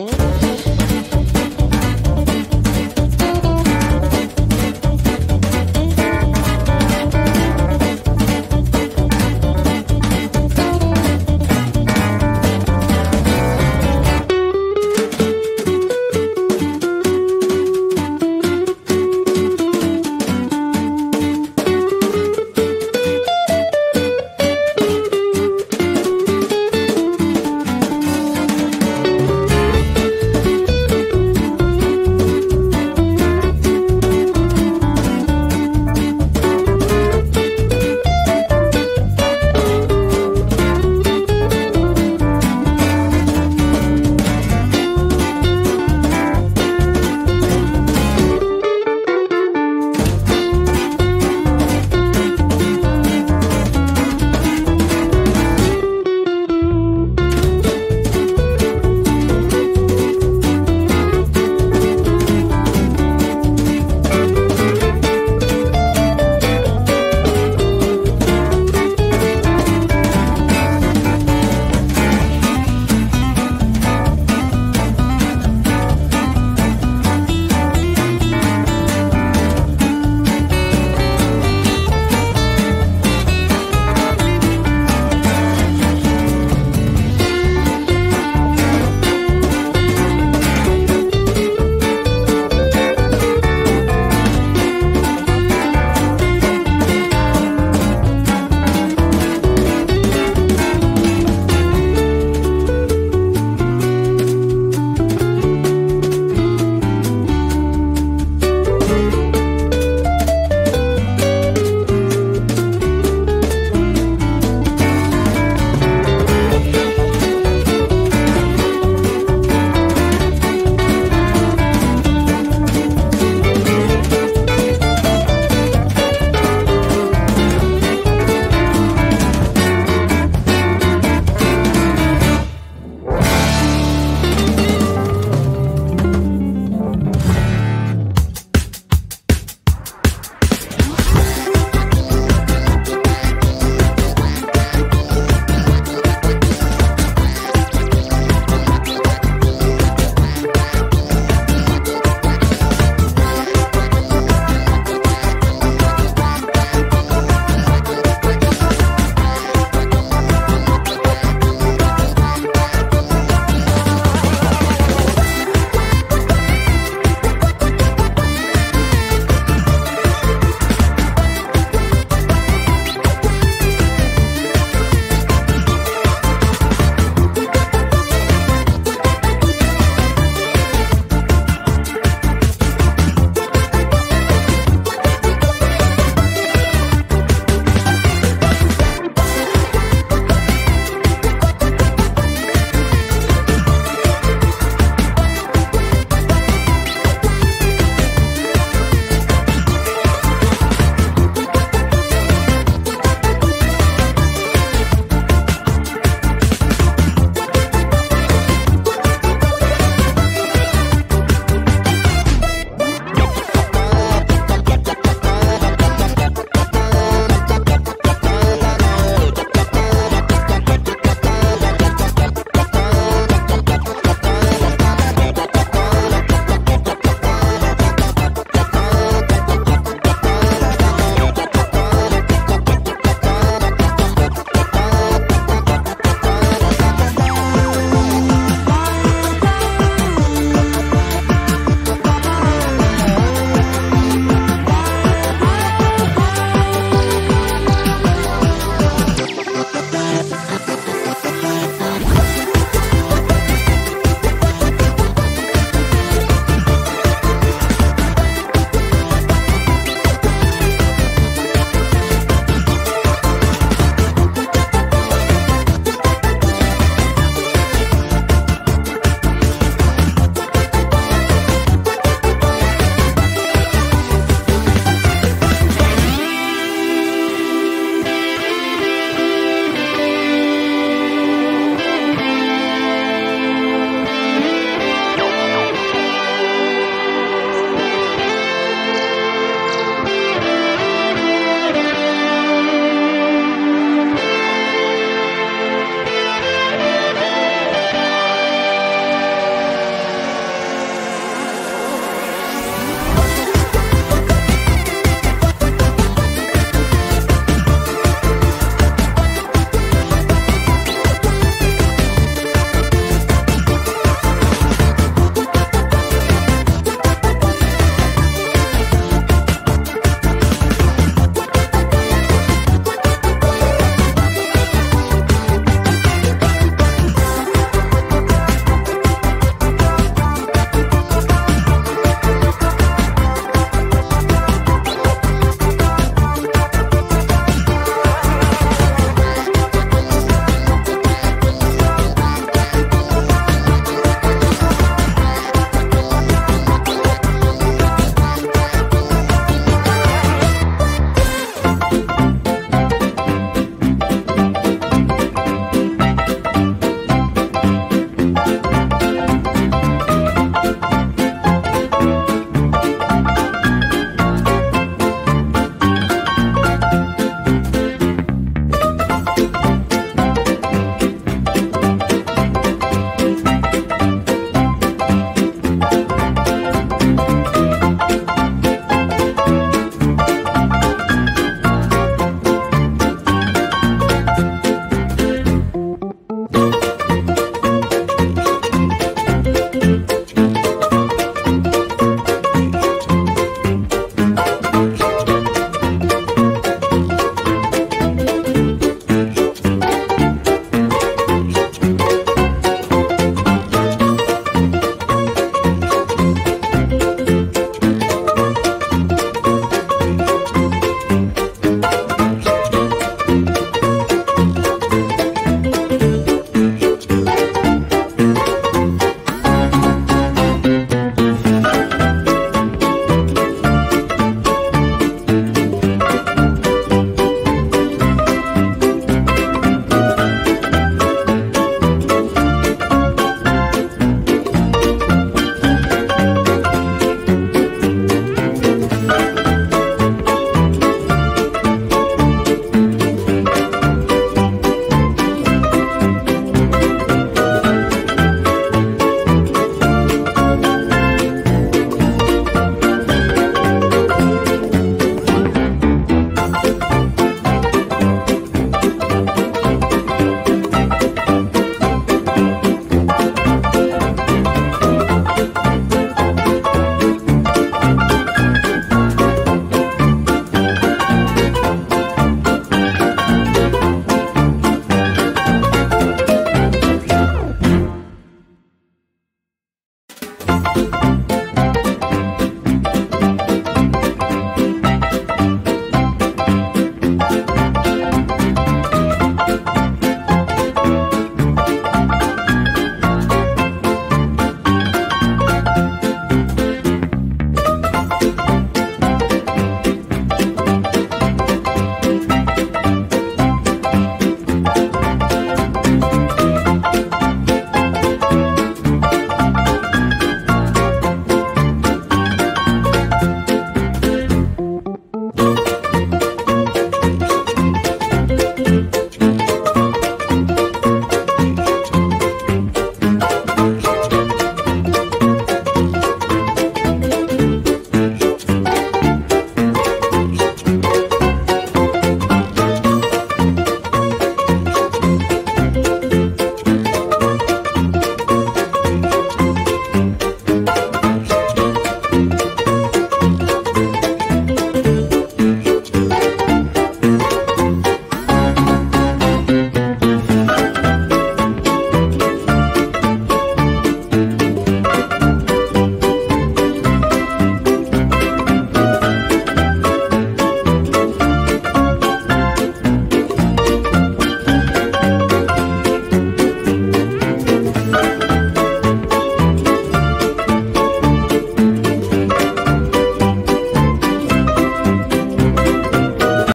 Mm-hmm.